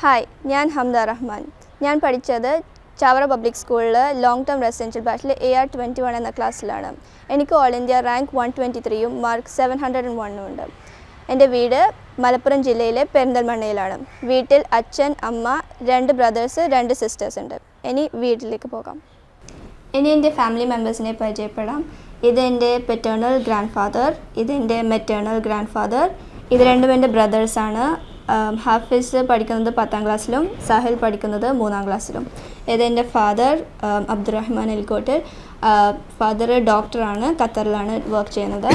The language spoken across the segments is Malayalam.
ഹായ് ഞാൻ ഹംദ റഹ്മാൻ. ഞാൻ പഠിച്ചത് ചാവറ പബ്ലിക് സ്കൂളിൽ ലോങ് ടേം റെസിഡൻഷ്യൽ ബാച്ചിൽ എ ആർ ട്വന്റി വൺ എന്ന ക്ലാസ്സിലാണ് എനിക്ക് all India rank one twenty ത്രീയും മാർക്ക് സെവൻ ഹൺഡ്രഡ് ആൻഡ് വണ്ണും ഉണ്ട്. എന്റെ വീട് മലപ്പുറം ജില്ലയിലെ പെരിന്തൽമണ്ണയിലാണ്. വീട്ടിൽ അച്ഛൻ അമ്മ രണ്ട് ബ്രദേഴ്സ് രണ്ട് സിസ്റ്റേഴ്സ് ഉണ്ട്. ഇനി വീട്ടിലേക്ക് പോകാം. ഇനി എന്റെ ഫാമിലി മെമ്പേഴ്സിനെ പരിചയപ്പെടാം. ഇത് എന്റെ പെറ്റേണൽ ഗ്രാൻഡ് ഫാദർ ഇത് എന്റെ മെറ്റേണൽ ഗ്രാൻഡ് ഫാദർ ഇത് രണ്ടും എന്റെ ബ്രദേഴ്സാണ് ഹാഫിസ് പഠിക്കുന്നത് പത്താം ക്ലാസ്സിലും സാഹിൽ പഠിക്കുന്നത് മൂന്നാം ക്ലാസ്സിലും. ഇത് എന്റെ ഫാദർ അബ്ദുറഹ്മാൻ എൽക്കോട്ടിൽ ഫാദർ ഡോക്ടറാണ് ഖത്തറിലാണ് വർക്ക് ചെയ്യുന്നത്.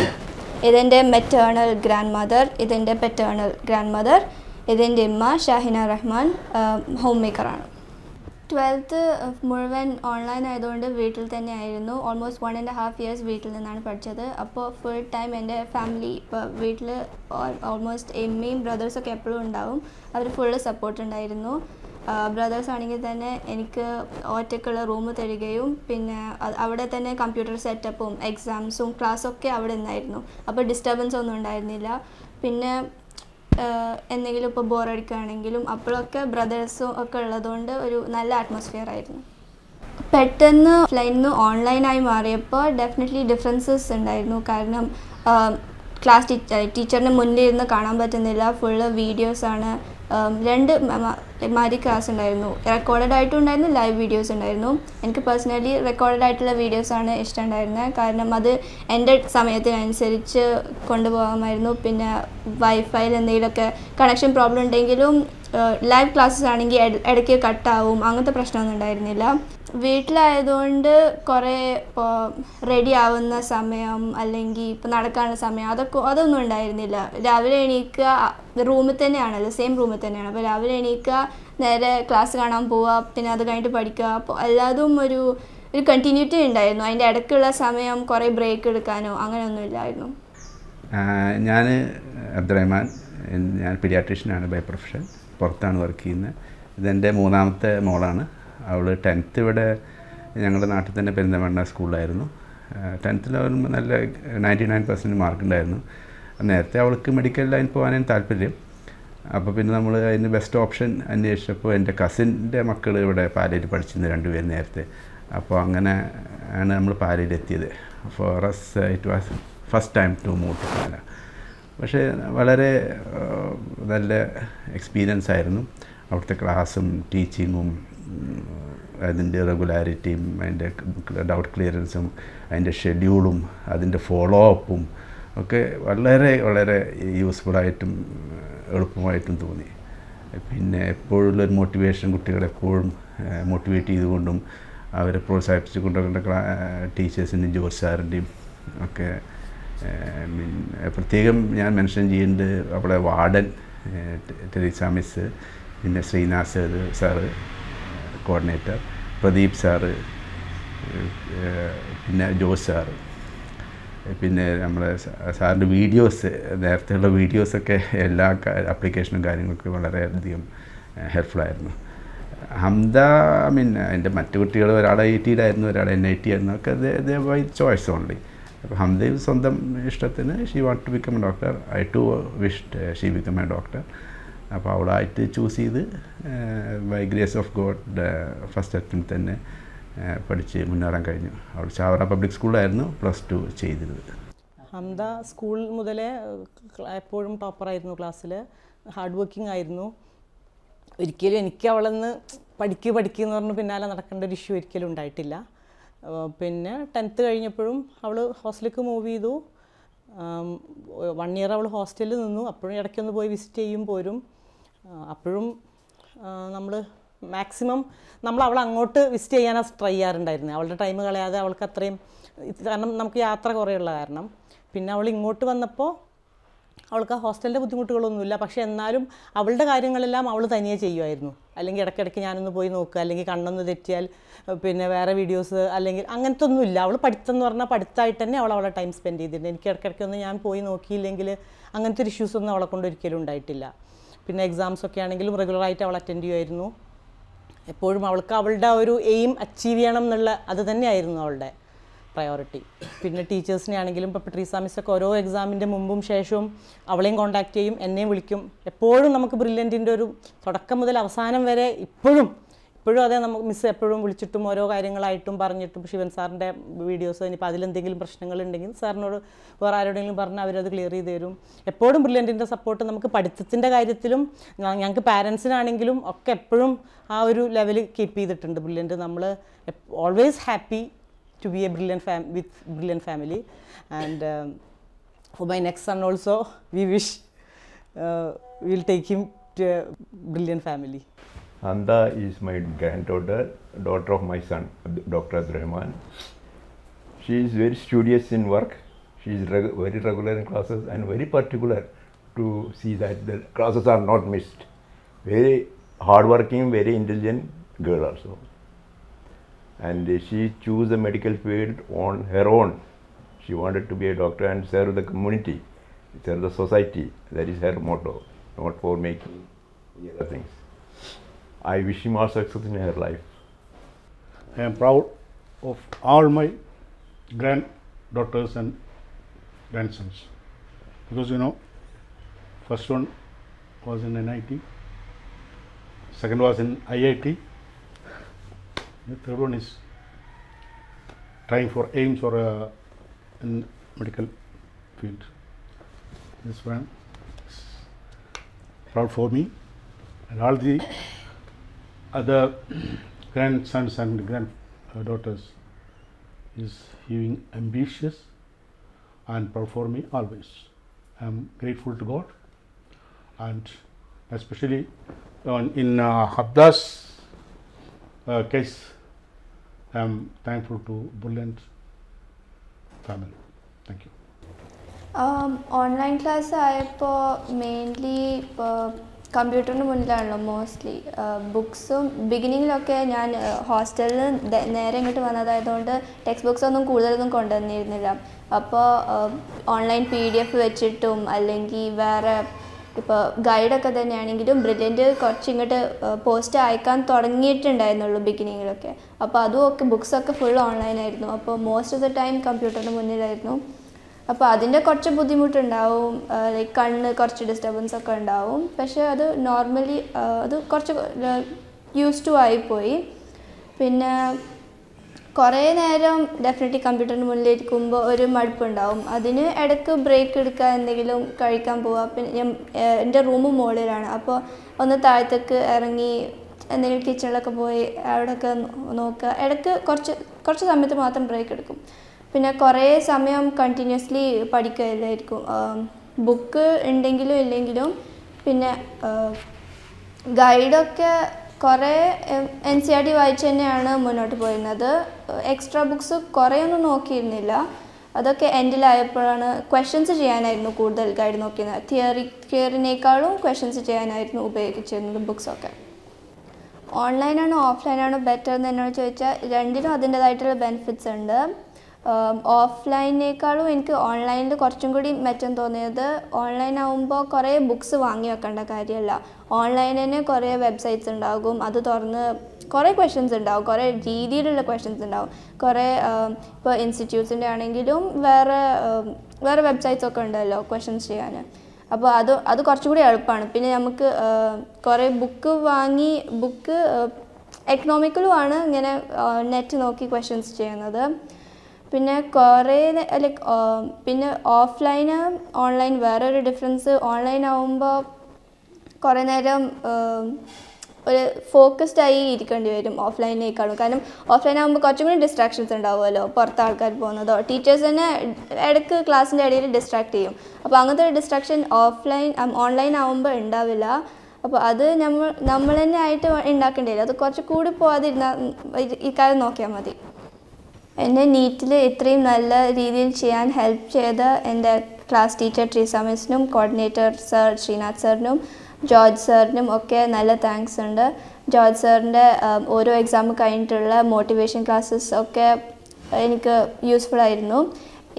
ഇതെന്റെ മെറ്റേണൽ ഗ്രാൻഡ് മദർ ഇതെന്റെ പെറ്റേണൽ ഗ്രാൻഡ് മദർ ഇതെന്റെ ഉമ്മ ഷാഹിന റഹ്മാൻ ഹോം മേക്കറാണ് ട്വൽത്ത് മുഴുവൻ ഓൺലൈൻ ആയതുകൊണ്ട് വീട്ടിൽ തന്നെ ആയിരുന്നു almost one and half years വീട്ടിൽ നിന്നാണ് പഠിച്ചത്. അപ്പോൾ ഫുൾ ടൈം എന്റെ ഫാമിലി ഇപ്പോൾ വീട്ടിൽ ഓൾമോസ്റ്റ് എമ്മയും ബ്രദേഴ്സൊക്കെ എപ്പോഴും ഉണ്ടാവും. അവർ ഫുള്ള് സപ്പോർട്ട് ഉണ്ടായിരുന്നു. ബ്രദേഴ്സ് ആണെങ്കിൽ തന്നെ എനിക്ക് ഒറ്റയ്ക്കുള്ള റൂം തരികയും പിന്നെ അവിടെ തന്നെ കമ്പ്യൂട്ടർ സെറ്റപ്പും എക്സാംസും ക്ലാസ്സൊക്കെ അവിടെ നിന്നായിരുന്നു. അപ്പോൾ ഡിസ്റ്റർബൻസ് ഒന്നും ഉണ്ടായിരുന്നില്ല. പിന്നെ എന്തെങ്കിലും ഇപ്പോൾ ബോറടിക്കുകയാണെങ്കിലും അപ്പോഴൊക്കെ ബ്രദേഴ്സും ഒക്കെ ഉള്ളതുകൊണ്ട് ഒരു നല്ല അറ്റ്മോസ്ഫിയർ ആയിരുന്നു. പെട്ടെന്ന് ഓഫ്ലൈനിൽ നിന്ന് ഓൺലൈനായി മാറിയപ്പോൾ ഡെഫിനറ്റ്ലി ഡിഫറൻസസ് ഉണ്ടായിരുന്നു. കാരണം ക്ലാസ് ടീച്ചറിന് മുന്നിൽ ഇരുന്ന് കാണാൻ പറ്റുന്നില്ല. ഫുള്ള് വീഡിയോസാണ് രണ്ട് മാരി ക്ലാസ് ഉണ്ടായിരുന്നു. റെക്കോർഡഡ് ആയിട്ടും ഉണ്ടായിരുന്നു ലൈവ് വീഡിയോസ് ഉണ്ടായിരുന്നു. എനിക്ക് പേഴ്സണലി റെക്കോർഡഡ് ആയിട്ടുള്ള വീഡിയോസാണ് ഇഷ്ടമുണ്ടായിരുന്നത്. കാരണം അത് എന്റെ സമയത്തിനനുസരിച്ച് കൊണ്ടുപോകാമായിരുന്നു. പിന്നെ വൈഫൈയിൽ എന്തെങ്കിലുമൊക്കെ കണക്ഷൻ പ്രോബ്ലം ഉണ്ടെങ്കിലും ലൈവ് ക്ലാസ്സസ് ആണെങ്കിൽ ഇടയ്ക്ക് കട്ടാവും അങ്ങനത്തെ പ്രശ്നമൊന്നും ഉണ്ടായിരുന്നില്ല. വീട്ടിലായതുകൊണ്ട് കുറേ ഇപ്പോൾ റെഡി ആവുന്ന സമയം അല്ലെങ്കിൽ ഇപ്പോൾ നടക്കാനുള്ള സമയം അതൊക്കെ അതൊന്നും ഉണ്ടായിരുന്നില്ല. രാവിലെ എണീക്കുക റൂമിൽ തന്നെയാണല്ലോ സെയിം റൂമിൽ തന്നെയാണ്. അപ്പോൾ രാവിലെ എണീക്കുക നേരെ ക്ലാസ് കാണാൻ പോവുക പിന്നെ അത് കഴിഞ്ഞിട്ട് പഠിക്കുക. അപ്പോൾ എല്ലാതും ഒരു ഒരു കണ്ടിന്യൂറ്റി ഉണ്ടായിരുന്നു. അതിന്റെ ഇടയ്ക്കുള്ള സമയം കുറേ ബ്രേക്ക് എടുക്കാനോ അങ്ങനെയൊന്നും ഇല്ലായിരുന്നു. ഞാൻ അബ്ദുറഹ്മാൻ ഞാൻ പീഡിയാട്രീഷ്യനാണ് ബൈ പ്രൊഫഷൻ പുറത്താണ് വർക്ക് ചെയ്യുന്നത് ഇതെന്റെ മൂന്നാമത്തെ മോളാണ്. അവൾ ടെൻത്ത് ഇവിടെ ഞങ്ങളുടെ നാട്ടിൽ തന്നെ പെരുന്തമണ്ണ സ്കൂളിലായിരുന്നു ടെൻത്തിൽ അവൾ നല്ല നയന്റി നയൻ പെർസെന്റ് മാർക്ക് ഉണ്ടായിരുന്നു. നേരത്തെ അവൾക്ക് മെഡിക്കൽ ലൈൻ പോകാനും താല്പര്യം. അപ്പോൾ പിന്നെ നമ്മൾ അതിന് ബെസ്റ്റ് ഓപ്ഷൻ അന്വേഷിച്ചപ്പോൾ എന്റെ കസിന്റെ മക്കൾ ഇവിടെ പാലയിൽ പഠിച്ചിരുന്നു രണ്ടുപേരും നേരത്തെ. അപ്പോൾ അങ്ങനെ ആണ് നമ്മൾ പാലയിലെത്തിയത്. For as it was first time to move to Pala പക്ഷേ വളരെ നല്ല എക്സ്പീരിയൻസ് ആയിരുന്നു. അവിടുത്തെ ക്ലാസ്സും ടീച്ചിങ്ങും അതിന്റെ റെഗുലാരിറ്റിയും അതിന്റെ ഡൗട്ട് ക്ലിയറൻസും അതിന്റെ ഷെഡ്യൂളും അതിന്റെ ഫോളോ അപ്പും ഒക്കെ വളരെ വളരെ യൂസ്ഫുള്ളായിട്ടും എളുപ്പമായിട്ടും തോന്നി. പിന്നെ എപ്പോഴുള്ള ഒരു മോട്ടിവേഷൻ കുട്ടികളെ എപ്പോഴും മോട്ടിവേറ്റ് ചെയ്തുകൊണ്ടും അവരെ പ്രോത്സാഹിപ്പിച്ചുകൊണ്ടൊക്കെ ടീച്ചേഴ്സിന്റെയും ജോർജ് സാറിന്റെയും ഒക്കെ പ്രത്യേകം ഞാൻ മെൻഷൻ ചെയ്യേണ്ടത് അവിടെ വാർഡൻ ടെലിസ മിസ് പിന്നെ Srinath sir coordinator Pradeep sir പിന്നെ ജോസ് സാറ്. പിന്നെ നമ്മുടെ സാറിന്റെ വീഡിയോസ് നേരത്തെയുള്ള വീഡിയോസൊക്കെ എല്ലാ അപ്ലിക്കേഷനും കാര്യങ്ങൾക്കും വളരെയധികം ഹെൽപ്ഫുള്ളായിരുന്നു ഹംദ മീൻ എന്റെ മറ്റു കുട്ടികൾ ഒരാൾ ഐ ടിയിലായിരുന്നു ഒരാൾ എൻ ഐ ടി ആയിരുന്നു ഒക്കെ ബൈ ചോയ്സ് ഓൺലി അപ്പോൾ ഹംദേവ് സ്വന്തം ഇഷ്ടത്തിന് she want to become a doctor I too wished she become a doctor അപ്പോൾ അവളായിട്ട് ചൂസ് ചെയ്ത് by grace of God first attempt തന്നെ പഠിച്ച് മുന്നേറാൻ കഴിഞ്ഞു. അവൾ ചാവറ പബ്ലിക് സ്കൂളിലായിരുന്നു പ്ലസ് ടു ചെയ്തിരുന്നത്. ഹംദ സ്കൂൾ മുതലേ എപ്പോഴും ടോപ്പറായിരുന്നു ക്ലാസ്സിൽ ഹാർഡ് വർക്കിംഗ് ആയിരുന്നു. ഒരിക്കലും എനിക്ക് അവളെന്ന് പഠിക്കുക പഠിക്കുക എന്ന് പറഞ്ഞ് പിന്നാലെ നടക്കേണ്ട ഒരു ഇഷ്യൂ ഒരിക്കലും ഉണ്ടായിട്ടില്ല. പിന്നെ ടെൻത്ത് കഴിഞ്ഞപ്പോഴും അവൾ ഹോസ്റ്റലിലേക്ക് മൂവ് ചെയ്തു. വൺ ഇയർ അവൾ ഹോസ്റ്റലിൽ നിന്നു. അപ്പോഴും ഇടയ്ക്കൊന്ന് പോയി വിസിറ്റ് ചെയ്യും പോരും. അപ്പോഴും നമ്മൾ മാക്സിമം നമ്മൾ അവൾ അങ്ങോട്ട് വിസിറ്റ് ചെയ്യാനാണ് ട്രൈ ചെയ്യാറുണ്ടായിരുന്നത് അവളുടെ ടൈം കളയാതെ അവൾക്ക് അത്രയും കാരണം നമുക്ക് യാത്ര കുറേയുള്ള കാരണം. പിന്നെ അവൾ ഇങ്ങോട്ട് വന്നപ്പോൾ അവൾക്ക് ഹോസ്റ്റലിന്റെ ബുദ്ധിമുട്ടുകളൊന്നുമില്ല. പക്ഷേ എന്നാലും അവളുടെ കാര്യങ്ങളെല്ലാം അവൾ തനിയെ ചെയ്യുമായിരുന്നു അല്ലെങ്കിൽ ഇടയ്ക്കിടയ്ക്ക് ഞാനൊന്ന് പോയി നോക്കുക അല്ലെങ്കിൽ കണ്ണൊന്ന് തെറ്റിയാൽ പിന്നെ വേറെ വീഡിയോസ് അല്ലെങ്കിൽ അങ്ങനത്തെ ഒന്നുമില്ല അവൾ പഠിത്തം എന്ന് പറഞ്ഞാൽ പഠിത്തമായിട്ട് തന്നെ അവൾ അവളെ ടൈം സ്പെൻഡ് ചെയ്തിട്ടുണ്ട്. എനിക്ക് ഇടയ്ക്കിടയ്ക്കൊന്ന് ഞാൻ പോയി നോക്കിയില്ലെങ്കിൽ അങ്ങനത്തെ ഒരു ഇഷ്യൂസ് ഒന്നും അവളെ കൊണ്ട് ഒരിക്കലും ഉണ്ടായിട്ടില്ല. പിന്നെ എക്സാംസ് ഒക്കെ ആണെങ്കിലും റെഗുലറായിട്ട് അവൾ അറ്റൻഡ് ചെയ്യുമായിരുന്നു. എപ്പോഴും അവൾക്ക് അവളുടെ ഒരു എയിം അച്ചീവ് ചെയ്യണം എന്നുള്ള അത് തന്നെയായിരുന്നു അവളുടെ. പ്രയോറിറ്റി പിന്നെ ടീച്ചേഴ്സിനെ ആണെങ്കിലും ഇപ്പോൾ ട്രീസാ മിസ്സൊക്കെ ഓരോ എക്സാമിന്റെ മുമ്പും ശേഷവും അവളെയും കോണ്ടാക്ട് ചെയ്യും എന്നെയും വിളിക്കും. എപ്പോഴും നമുക്ക് ബ്രില്യന്റിന്റെ ഒരു തുടക്കം മുതൽ അവസാനം വരെ ഇപ്പോഴും ഇപ്പോഴും അതേ നമുക്ക് മിസ് എപ്പോഴും വിളിച്ചിട്ടും ഓരോ കാര്യങ്ങളായിട്ടും പറഞ്ഞിട്ടും ശിവൻ സാറിന്റെ വീഡിയോസ് ഇനിയിപ്പോൾ അതിലെന്തെങ്കിലും പ്രശ്നങ്ങളുണ്ടെങ്കിൽ സാറിനോട് വേറെ ആരോടെങ്കിലും പറഞ്ഞാൽ അവരത് ക്ലിയർ ചെയ്ത് തരും. എപ്പോഴും ബ്രില്യന്റിന്റെ സപ്പോർട്ട് നമുക്ക് പഠിത്തത്തിന്റെ കാര്യത്തിലും ഞങ്ങൾക്ക് പാരൻസിനാണെങ്കിലും ഒക്കെ എപ്പോഴും ആ ഒരു ലെവൽ കീപ്പ് ചെയ്തിട്ടുണ്ട് ബ്രില്യന്റ് നമ്മൾ always happy to be a brilliant fam with brilliant family and um, for my next son also we wish uh, we'll take him to a brilliant family Anda is my granddaughter, daughter of my son, Dr. Abdurrahman. She is very studious in work. She is reg- very regular in classes and very particular to see that the classes are not missed. Very hardworking, very intelligent girl also. And she chose the medical field on her own. She wanted to be a doctor and serve the community, serve the society. That is her motto, not for making the other things. I wish him all success in her life. I am proud of all my granddaughters and grandsons because you know first one was in NIT second was in IIT the third one is trying for aims or uh, in medical field. This one is proud for me. And all the other grandsons and granddaughters is being ambitious and proud for me always. I am grateful to God. And especially on, in uh, Habda's uh, case, I am thankful to Brilliant family. Thank you. Online class ആയപ്പോൾ മെയിൻലി ഇപ്പോൾ കമ്പ്യൂട്ടറിന് മുന്നിലാണല്ലോ മോസ്റ്റ്ലി ബുക്സും ബിഗിനിങ്ങിലൊക്കെ ഞാൻ ഹോസ്റ്റലിൽ നേരെ ഇങ്ങോട്ട് വന്നതായതുകൊണ്ട് ടെക്സ്റ്റ് ബുക്സ് ഒന്നും കൂടുതലൊന്നും കൊണ്ടുവന്നിരുന്നില്ല അപ്പോൾ ഓൺലൈൻ പി ഡി എഫ് വെച്ചിട്ടും അല്ലെങ്കിൽ വേറെ ഇപ്പോൾ ഗൈഡൊക്കെ തന്നെയാണെങ്കിലും ബ്രില്യന്റ് കുറച്ച് ഇങ്ങോട്ട് പോസ്റ്റ് അയക്കാൻ തുടങ്ങിയിട്ടുണ്ടായിരുന്നുള്ളൂ ബിഗിനിങ്ങിലൊക്കെ അപ്പോൾ അതും ഒക്കെ ബുക്സൊക്കെ ഫുൾ ഓൺലൈനായിരുന്നു അപ്പോൾ മോസ്റ്റ് ഓഫ് ദ ടൈം കമ്പ്യൂട്ടറിന് മുന്നിലായിരുന്നു. അപ്പോൾ അതിന്റെ കുറച്ച് ബുദ്ധിമുട്ടുണ്ടാവും. ലൈക്ക് കണ്ണ് കുറച്ച് ഡിസ്റ്റർബൻസ് ഒക്കെ ഉണ്ടാവും. പക്ഷേ അത് നോർമലി അത് കുറച്ച് യൂസ് ടു ആയിപ്പോയി. പിന്നെ കുറേ നേരം ഡെഫിനറ്റ്ലി കമ്പ്യൂട്ടറിന് മുന്നിലിരിക്കുമ്പോൾ ഒരു മടുപ്പുണ്ടാവും. അതിന് ഇടയ്ക്ക് ബ്രേക്ക് എടുക്കുക എന്തെങ്കിലും കഴിക്കാൻ പോവുക പിന്നെ ഞാൻ എന്റെ റൂം മുകളിലാണ് അപ്പോൾ ഒന്ന് താഴത്തേക്ക് ഇറങ്ങി എന്തെങ്കിലും കിച്ചണിലൊക്കെ പോയി അവിടെയൊക്കെ നോക്കുക. ഇടയ്ക്ക് കുറച്ച് കുറച്ച് സമയത്ത് മാത്രം ബ്രേക്ക് എടുക്കും. പിന്നെ കുറേ സമയം കണ്ടിന്യൂസ്ലി പഠിക്കുകയില്ലായിരിക്കും ബുക്ക് ഉണ്ടെങ്കിലും ഇല്ലെങ്കിലും പിന്നെ ഗൈഡൊക്കെ കുറേ എൻ സി ആർ ടി വായിച്ച് തന്നെയാണ് മുന്നോട്ട് പോയിരുന്നത്. എക്സ്ട്രാ ബുക്സ് കുറേ ഒന്നും നോക്കിയിരുന്നില്ല. അതൊക്കെ എൻഡിലായപ്പോഴാണ് ക്വസ്റ്റ്യൻസ് ചെയ്യാനായിരുന്നു കൂടുതൽ ഗൈഡ് നോക്കിയിരുന്നത്. തിയറി തിയറിനേക്കാളും ക്വസ്റ്റ്യൻസ് ചെയ്യാനായിരുന്നു ഉപയോഗിച്ചിരുന്നത് ബുക്സൊക്കെ ഓൺലൈനാണോ ഓഫ്ലൈനാണോ ബെറ്റർ എന്ന് എന്നോട് ചോദിച്ചാൽ രണ്ടിനും അതിന്റേതായിട്ടുള്ള ബെനിഫിറ്റ്സ് ഉണ്ട്. ഓഫ്ലൈനേക്കാളും എനിക്ക് ഓൺലൈനിൽ കുറച്ചും കൂടി മെച്ചം തോന്നിയത് ഓൺലൈൻ ആകുമ്പോൾ കുറേ ബുക്ക്സ് വാങ്ങി വെക്കേണ്ട കാര്യമല്ല ഓൺലൈനിൽ തന്നെ കുറേ വെബ്സൈറ്റ്സ് ഉണ്ടാകും. അത് തുറന്ന് കുറേ ക്വസ്റ്റ്യൻസ് ഉണ്ടാവും കുറേ രീതിയിലുള്ള ക്വസ്റ്റ്യൻസ് ഉണ്ടാവും കുറേ ഇപ്പോൾ ഇൻസ്റ്റിറ്റ്യൂട്ട്സിന്റെ ആണെങ്കിലും വേറെ വേറെ വെബ്സൈറ്റ്സ് ഒക്കെ ഉണ്ടല്ലോ ക്വസ്റ്റ്യൻസ് ചെയ്യാൻ അപ്പോൾ അത് അത് കുറച്ചും കൂടി എളുപ്പമാണ് പിന്നെ നമുക്ക് കുറേ ബുക്ക് വാങ്ങി ബുക്ക് എക്കണോമിക്കലുമാണ് ഇങ്ങനെ നെറ്റ് നോക്കി ക്വസ്റ്റ്യൻസ് ചെയ്യുന്നത്. പിന്നെ കുറേ ലൈക്ക് പിന്നെ ഓഫ്ലൈന് ഓൺലൈൻ വേറൊരു ഡിഫറൻസ് ഓൺലൈൻ ആവുമ്പോൾ കുറേ നേരം ഒരു ഫോക്കസ്ഡ് ആയി ഇരിക്കേണ്ടി വരും ഓഫ്ലൈനേക്കാളും കാരണം ഓഫ്ലൈൻ ആകുമ്പോൾ കുറച്ചും കൂടി ഡിസ്ട്രാക്ഷൻസ് ഉണ്ടാവുമല്ലോ. പുറത്ത് ആൾക്കാർ പോകുന്നതോ ടീച്ചേഴ്സ് തന്നെ ഇടയ്ക്ക് ക്ലാസ്സിന്റെ ഇടയിൽ ഡിസ്ട്രാക്ട് ചെയ്യും. അപ്പോൾ അങ്ങനത്തെ ഒരു ഡിസ്ട്രാക്ഷൻ ഓഫ്ലൈൻ ഓൺലൈൻ ആകുമ്പോൾ ഉണ്ടാവില്ല. അപ്പോൾ അത് നമ്മൾ നമ്മൾ തന്നെ ആയിട്ട് ഉണ്ടാക്കേണ്ടി വരും. അത് കുറച്ച് കൂടി പോകാതിരുന്നാൽ ഈ കാര്യം നോക്കിയാൽ മതി. എന്നെ നീറ്റിൽ ഇത്രയും നല്ല രീതിയിൽ ചെയ്യാൻ ഹെൽപ്പ് ചെയ്ത എന്റെ ക്ലാസ് ടീച്ചർ ട്രീസ മിസ്സിനും കോർഡിനേറ്റർ സർ ശ്രീനാഥ് സാറിനും ജോർജ് സാറിനും ഒക്കെ നല്ല താങ്ക്സ് ഉണ്ട്. ജോർജ് സാറിന്റെ ഓരോ എക്സാം കഴിഞ്ഞിട്ടുള്ള മോട്ടിവേഷൻ ക്ലാസ്സസ് ഒക്കെ എനിക്ക് യൂസ്ഫുൾ ആയിരുന്നു.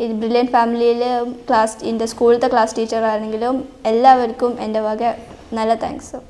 ഈ ബ്രില്യൻ ഫാമിലിയിൽ ക്ലാസ് എന്റെ സ്കൂളിലത്തെ ക്ലാസ് ടീച്ചർ ആണെങ്കിലും എല്ലാവർക്കും എന്റെ വക നല്ല താങ്ക്സ്